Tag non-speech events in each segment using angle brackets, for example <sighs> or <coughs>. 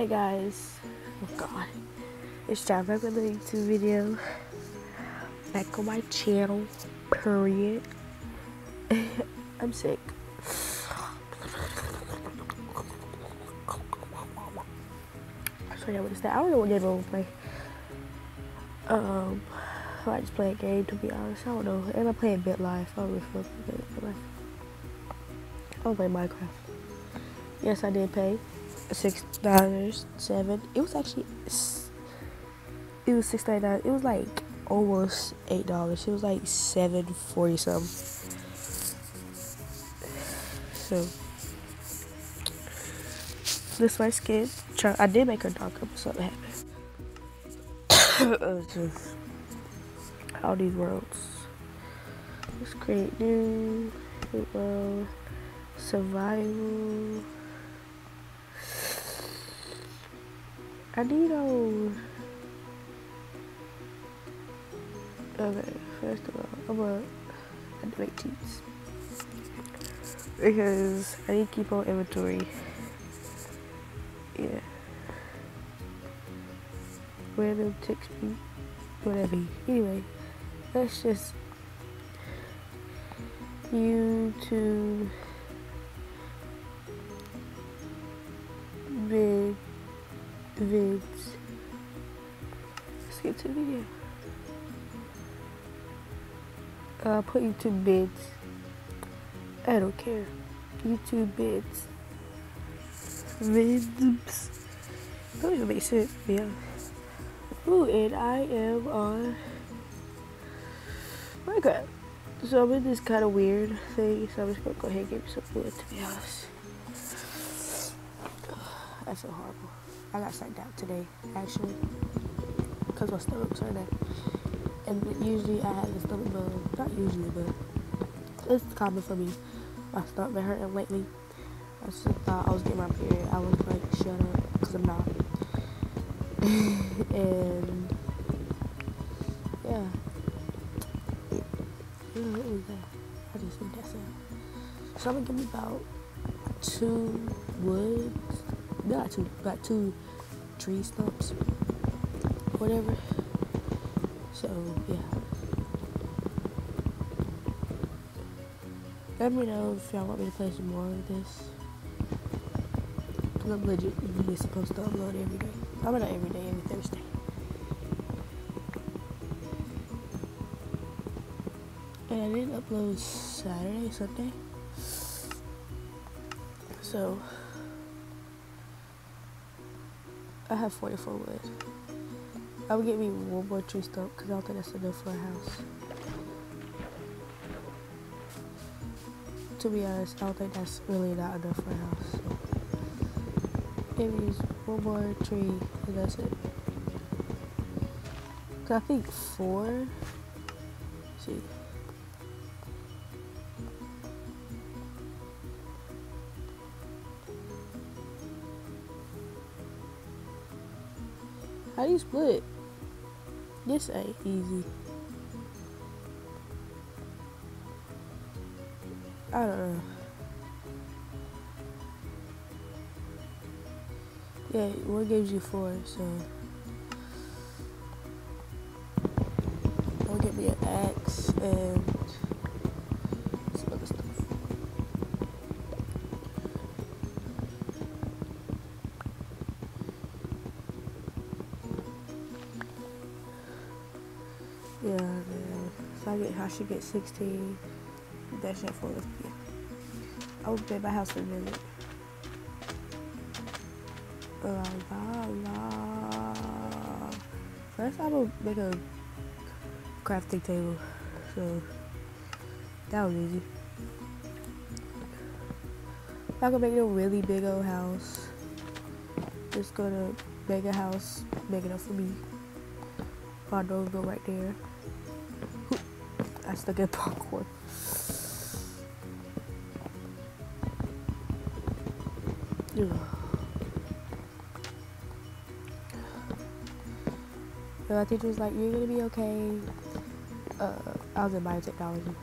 Hey guys, oh god, it's time for another YouTube video. Back on my channel, period. <laughs> I'm sick. So yeah, what is that? I don't know what game I will play. Um, I just play a game to be honest. I don't know. And I'm playing BitLife. I don't really feel like BitLife. I don't play Minecraft. Yes, I did pay six dollars, seven. It was actually it was six ninety nine. It was like almost eight dollars. It was like seven forty something. So this my skin. I did make her darker, but something happened. <coughs> all these worlds. Let's create new world survival. Those. Okay, first of all, I'm gonna activate. Because I need to keep on inventory. Yeah. Random text me, whatever. Anyway, let's just YouTube vids. Get to video. Uh, put YouTube bids. I don't care. YouTube bids. Vids. That even make sense, yeah. Ooh, and I am on Minecraft. So I'm in this kind of weird thing, so I'm just gonna go ahead and give me some food, to be honest. That's so horrible. I got psyched out today, actually, because my stomach's hurting. And usually I have a stomach bug. Not usually, but it's common for me. My stomach been hurting lately. I just thought I was getting my period. I was like, shut up, because I'm not. <laughs> and yeah. What was that? I just need that sound. So I'm gonna give me about two woods got two about two tree stumps whatever. So yeah. Let me know if y'all want me to play some more of this. Because I'm legit really supposed to upload every day. I'm not every day every Thursday. And I didn't upload Saturday Sunday. So I have 44 wood. I would get me one more tree stump because I don't think that's enough for a house. To be honest, I don't think that's really not enough for a house. Maybe one more tree and that's it. Cause I think four. see. How do you split? This ain't easy. I don't know. Yeah, what gives you four, so I'll get me an axe and Yeah. So I get, I should get 16. That shit full of yeah. I be at my house for a minute. La la la. First, I will make a crafting table. So that was easy. I can make a really big old house. Just gonna make a house big enough for me. My door go right there. I still get popcorn. So my teacher was like, you're gonna be okay. Uh, I was in biotechnology.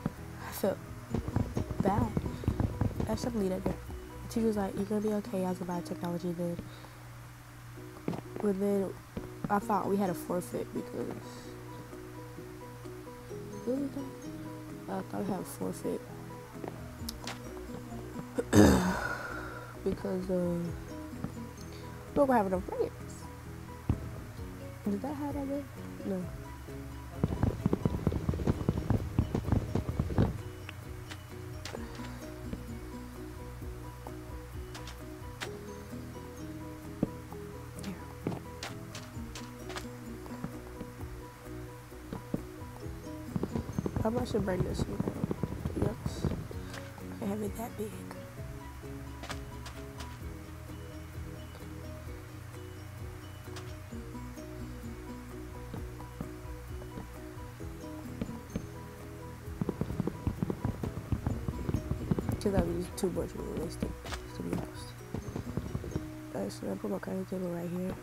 I felt bad. I should leave that there. The teacher was like, you're gonna be okay. I was in biotechnology then. But then I thought we had a forfeit because. Really? I thought we had forfeit. <coughs> because uh, we were having a players. Did that in? No. I should bring this one down. Yes. I have it that big. Because that was too much realistic, to be honest. Alright, so I put my coffee table right here.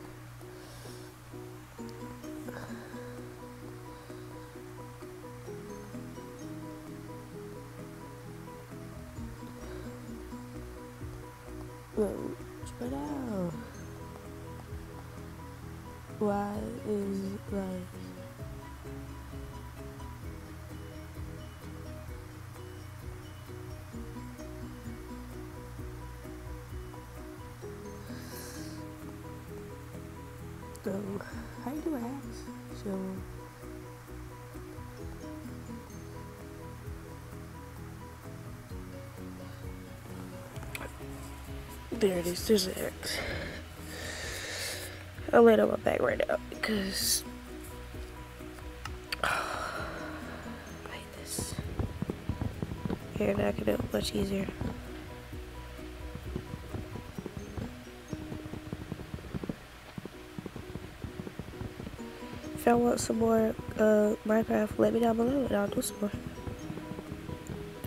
Spread out. Why is like So, how do ass? So. There it is, there's an X. I'll lay it on my back right now because <sighs> I hate this. Here, now I can do it much easier. If y'all want some more uh, Minecraft, let me down below and I'll do some more.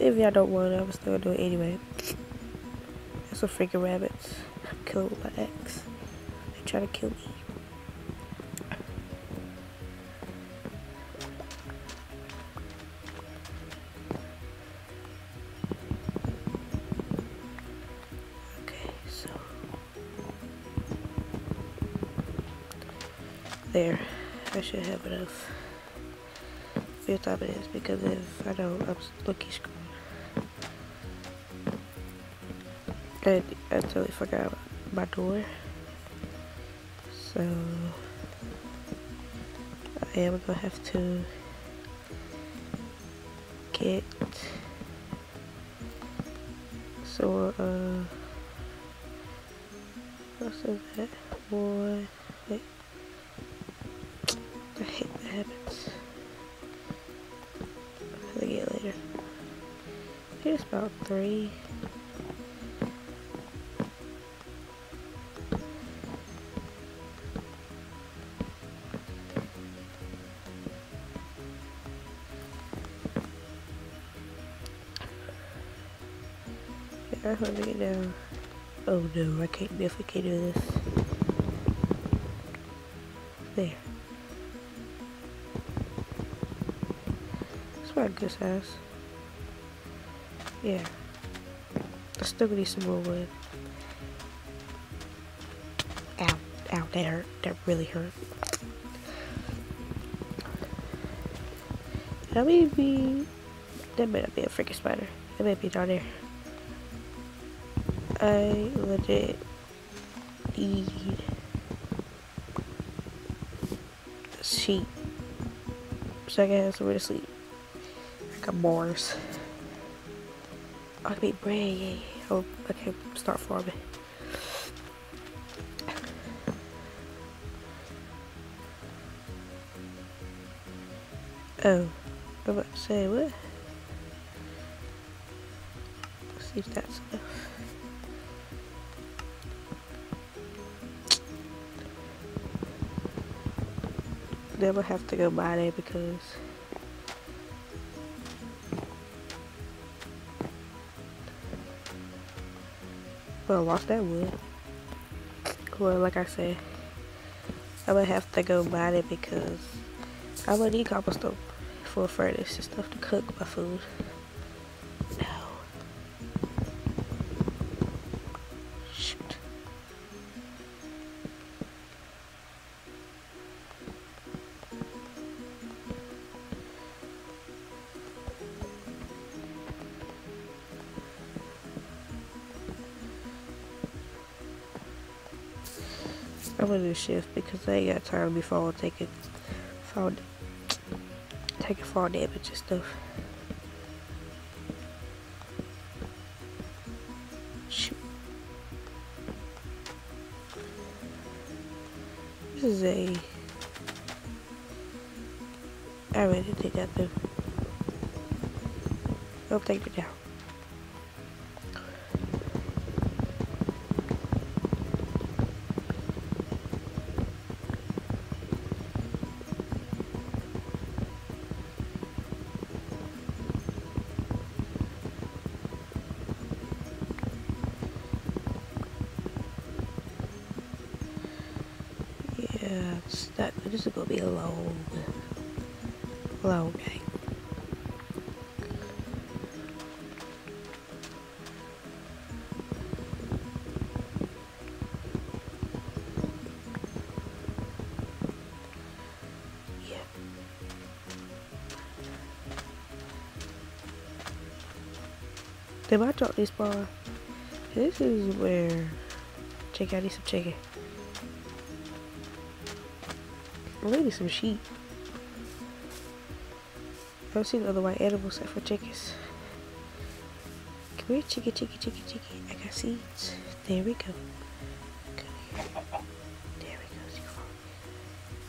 If y'all don't want it, I'm still gonna do it anyway. Some freaking rabbits. I'm killed by X. They try to kill me. Okay, so there. I should have enough. Fifth time it is because if I don't, I'm looking. I, I totally forgot my door. So I am gonna have to get so uh what's that? Boy wait I hate the habits. I'll get later. It's about three me get down. Oh no, I can't can't do this. There. That's about a good size. Yeah. I still need some more wood. Ow, ow, that hurt. That really hurt. That may be... That may not be a freaking spider. That may be down there. I legit need a sheet so I can have somewhere to sleep. I got bars. I can yeah, yeah. Oh, I can start farming. Oh, I'm about to say what? Let's see if that's enough. Never have to go by there because well, lost that wood. Well, like I said, I would have to go buy it because I would need cobblestone for a furnace and stuff to cook my food. I'm gonna do shift because I ain't got time to be fall taking fall taking fall damage and stuff. Shoot. This is a I really think that through. Don't take it down. Yeah, that this is gonna be a long, long day. They might drop this bar. This is where check out need some chicken. Maybe some sheep. I don't see the other white animals except for chickens. Come here, chicken, chicken, chicken, chicken. I got seeds. There we go. Come here. There we go.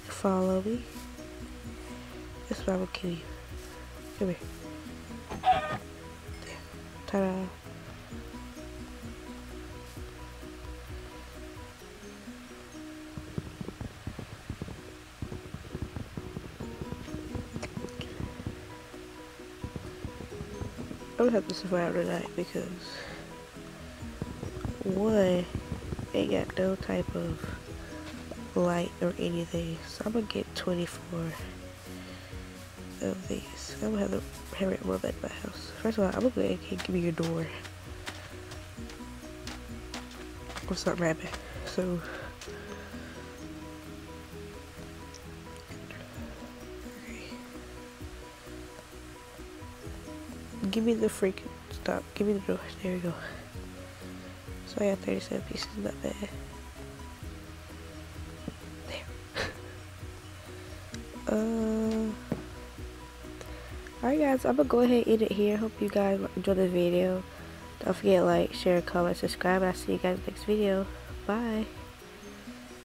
You follow, me. This is why I will kill you. Come here. There. Ta-da. I'm gonna have to survive tonight because one ain't got no type of light or anything. So I'm gonna get 24 of these. I'm gonna have to hurry up move back to my house. First of all, I'm gonna go ahead and give me your door. What's up, rabbit? So give me the freaking stop. Give me the door. There we go. So I got 37 pieces, not bad. There. <laughs> uh. Alright guys, I'm gonna go ahead and end it here. Hope you guys enjoyed this video. Don't forget like, share, comment, subscribe. I'll see you guys next video. Bye.